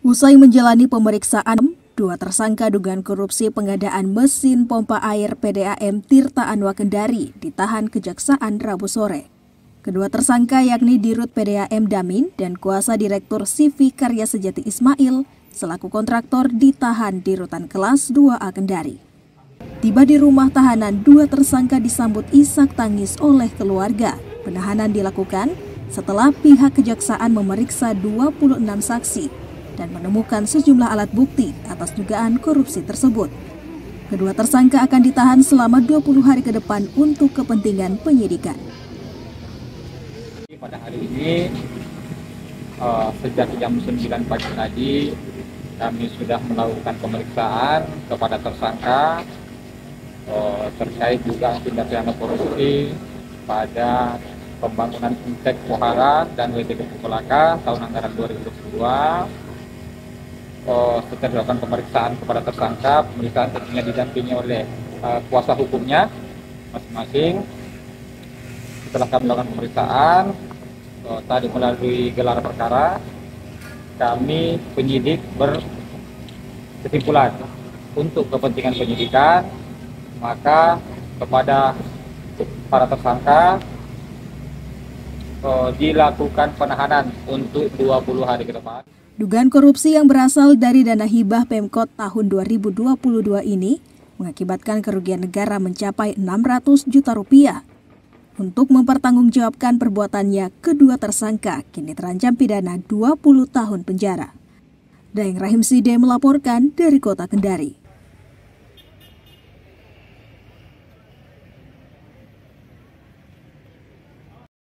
Usai menjalani pemeriksaan, dua tersangka dugaan korupsi pengadaan mesin pompa air PDAM Tirta Anwa Kendari ditahan kejaksaan Rabu sore. Kedua tersangka yakni Dirut PDAM Damin dan kuasa Direktur CV Karya Sejati Ismail selaku kontraktor ditahan di rutan kelas 2A Kendari. Tiba di rumah tahanan, dua tersangka disambut isak tangis oleh keluarga. Penahanan dilakukan setelah pihak kejaksaan memeriksa 26 saksi dan menemukan sejumlah alat bukti atas dugaan korupsi tersebut. Kedua tersangka akan ditahan selama 20 hari ke depan untuk kepentingan penyidikan. Pada hari ini, uh, sejak jam 9 pagi tadi, kami sudah melakukan pemeriksaan kepada tersangka uh, terkait juga tindak pidana korupsi pada pembangunan Fintech Pohara dan WTP Pukulaka tahun anggaran 2022 oh, setelah dilakukan pemeriksaan kepada tersangka, pemeriksaan tentunya didampingi oleh uh, kuasa hukumnya masing-masing. Setelah kami melakukan pemeriksaan, oh, tadi melalui gelar perkara, kami penyidik berkesimpulan untuk kepentingan penyidikan, maka kepada para tersangka oh, dilakukan penahanan untuk 20 hari ke depan. Dugaan korupsi yang berasal dari dana hibah Pemkot tahun 2022 ini mengakibatkan kerugian negara mencapai 600 juta rupiah. Untuk mempertanggungjawabkan perbuatannya, kedua tersangka kini terancam pidana 20 tahun penjara. Daeng Rahim Side melaporkan dari kota Kendari.